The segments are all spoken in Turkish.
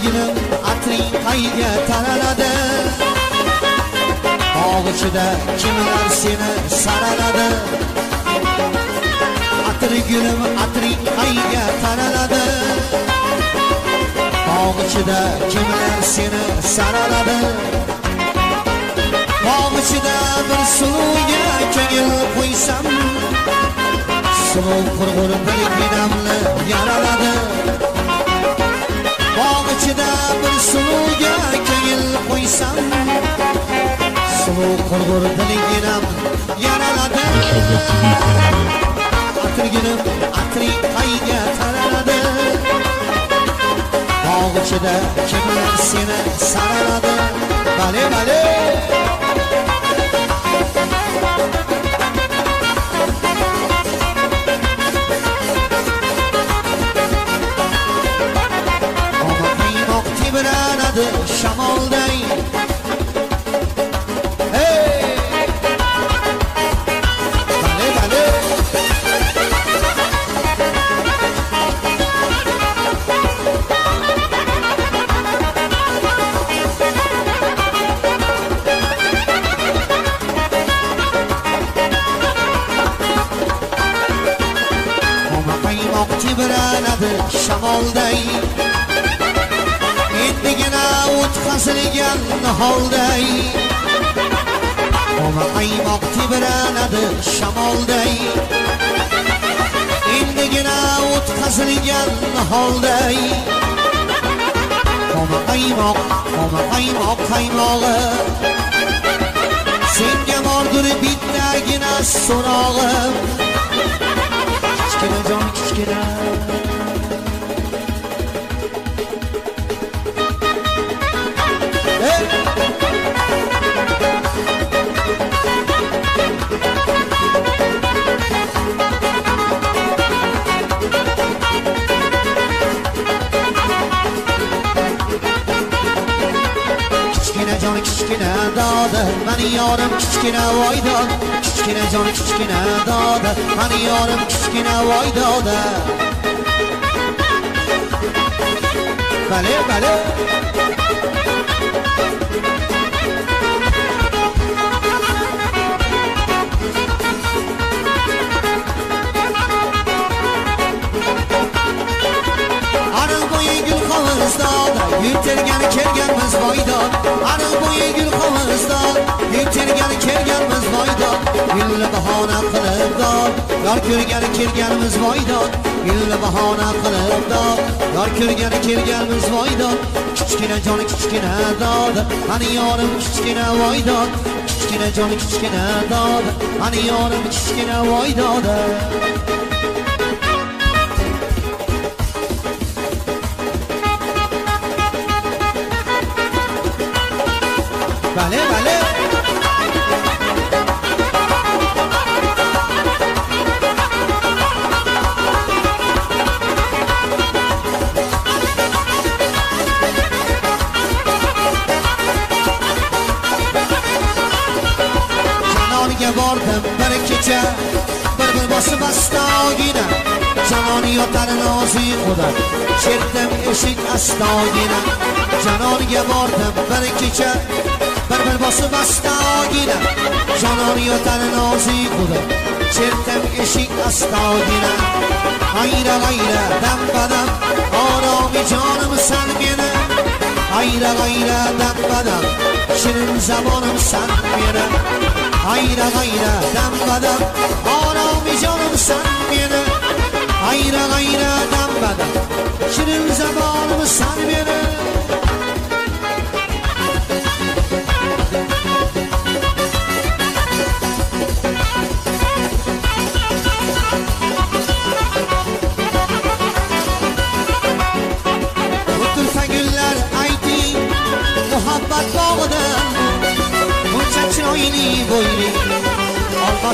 atirgilim atring qayga taraladi bog' ichida kimlar seni saraladi atirgilim atring qayga taraladi bog' ichida kimlar seni saraladi bog' ichida bir suvga ko'ngil qo'ysam suv qurg'ur bir ginamni yaraladi bir suvga ko'ngil qo'ysam suv qurg'ur dilginam yaraladi atirginim atring qayga taraladi bog' ichida kimlar seni saraladi bale bale o'tkazilgan holday Oma qaymoq tebranadi shamolday endigina o'tkazilgan holday Oma qaymoq, oma qaymoq qaymog'i Senga bordir bittagina so'rog'im Kichkina jon kichkina Hey! Kichkina doda mani yorim kichkina voy doda kichkina jon kichkina doda mani yorim kichkina voy doda bale bale. Qilib da Yar ko'rgani kelganmiz boyda Güllü bahana qilib da Yar ko'rgani kelganmiz boyda Kichkina joni kichkina doda Mani yorim kichkina voyda Kichkina joni kichkina doda Mani yorim kichkina voydoda Vale, vale. Bordim bir kecha bir bir bosib astogina Janoni yotar nozik xudo chertdim eshik astogina Janoniga bordim bir kecha bir bir bosib astogina Janoni yotar nozik xudo chertdim eshik astogina Hayra g'ayra dam badam oromi jonim san meni Hayra g'ayra dam badam shirin zabonim san meni Hayra g'ayra dam badam. Oromi jonim san meni Hayra g'ayra dam shirin zabonim san meni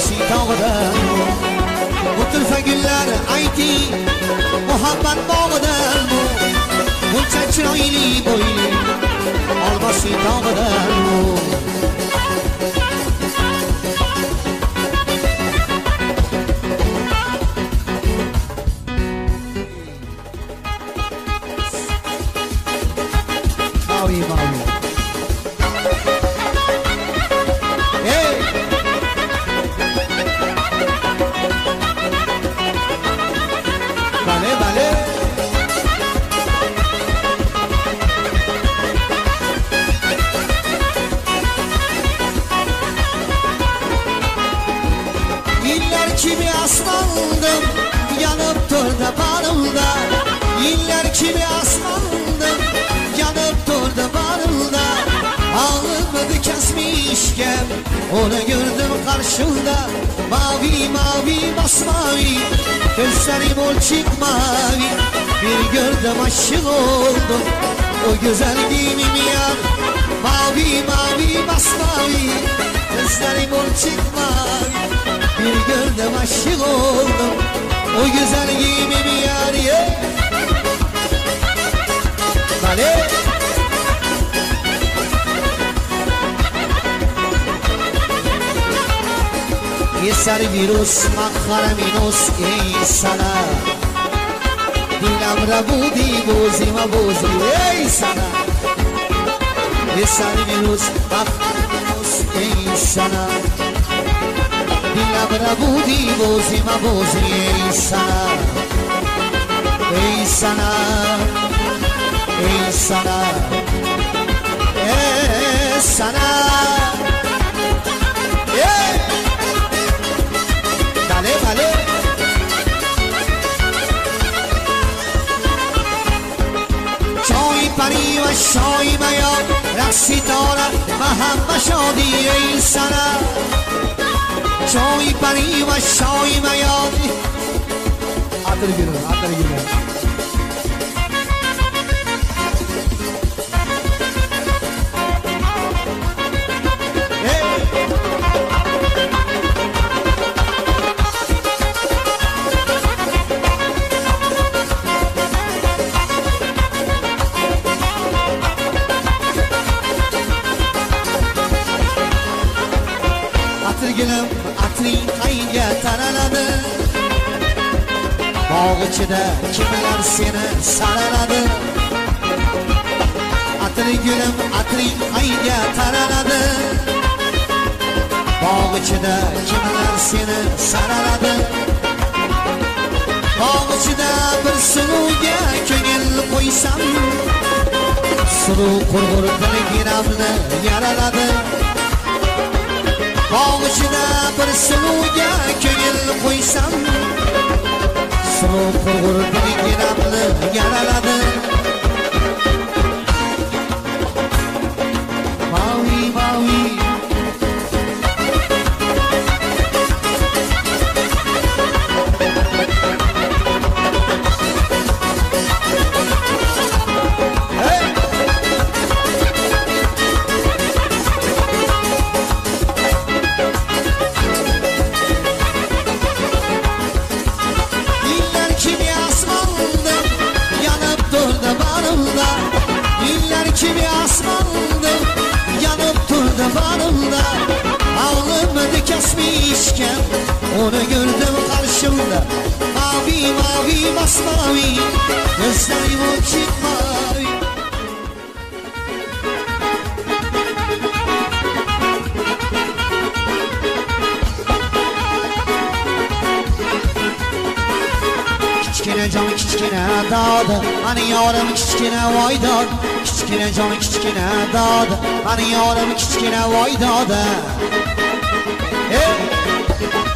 olmosiy tog'idan Bu turfa gullar ayting muhabbat bog'idan buncha chiroyli bo'yli olmosiy tog'idan Onu gördüm karşımda Mavi mavi masmavi Gözlerim olçik mavi Bir gördüm aşık oldum. O güzel dinim yar Mavi mavi masmavi Gözlerim olçik mavi Bir gördüm aşık oldum. O güzel giyimimi yar یه سر ویروس مخر مینوس ای سنه دیلم را بودی بوزی ما بوزی ای سنه یه سر ویروس مخر مینوس ای سنه دیلم را بودی بوزی ما بوزی ای سنه ای سنه ای سنه ای سنه سای بیا رقصی دارد و هم شادی این سنه شای پری و شای میادی عطر گیرم عطر گیرم Bog' ichida kimlar seni saraladi Atirgulum atri qayga taraladi Bog' ichida kimlar seni saraladi Bog' ichida bir suvga ko'ngil qo'ysam Suruv qurg'ur dilgiramni yaraladi Bog' ichida bir suvga ko'ngil qo'ysam suluv qurg'ur biginamni yaraladi Onu gördüm karşımda Mavi mavi masmavi Gözlerim açık mavi kichkina dod Mani yorim kichkina voy dod Kichkina jon kichkina dod Mani yorim kichkina voy dod Hey!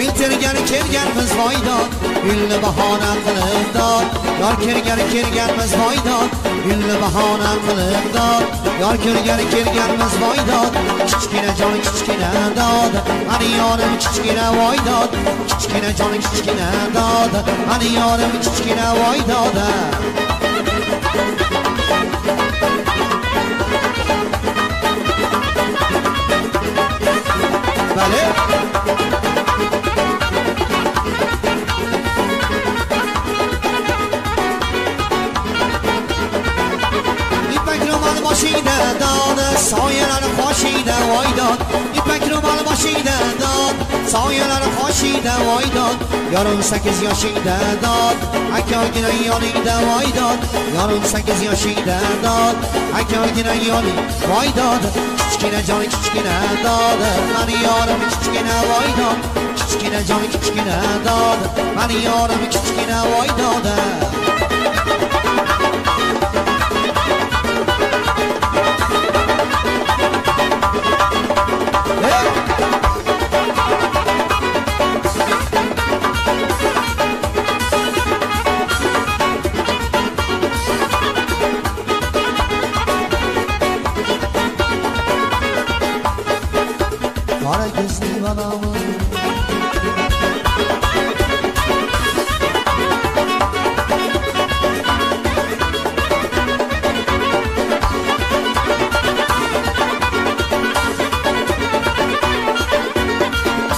Yültergen kelganmiz voydod Gulni bahona qilib dod Yor kelgan kelganmiz voydod Gulni bahona qilib dod Yor kelgan kelganmiz voydod Kichkina jon kichkina dod Ani yorim kichkina voydod Kichkina jon kichkina dod Ani yorim kichkina voydod Vale. Yoshingda dod soyalar qoshingda voy dod yarim sakkiz yoshingda dod akagina yoningda voy dod yarim sakkiz yoshingda dod akagina yoning voy dod kichkina jon kichkina dod mani yorim kichkina voy dod kichkina jon kichkina dod mani yorim kichkina voy dod Qora ko'zli bolamni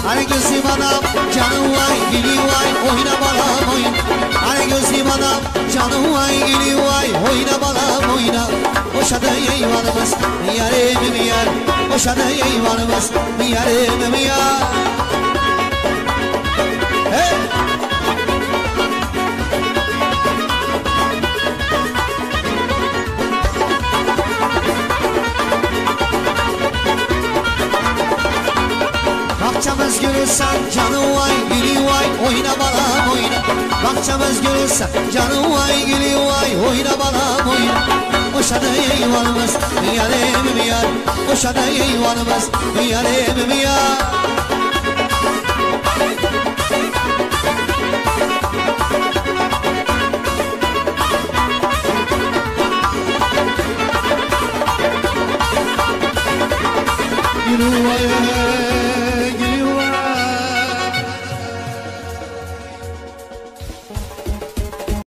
Hani gözüm anam canım vay gili vay oyna balam oyna. Hani gözüm anam canım vay gili vay oyna balam oyna. Boşadı eyvanımız yarim yar Boşadı eyvanımız yarim mi yar Hey! Gülürsen canım vay gülü vay oyna balam oyna. Bakçamız gülürsen canım vay gülü vay oyna balam oyna Boşadı eyvanımız yarim yar. Boşadı eyvanımız yarim yar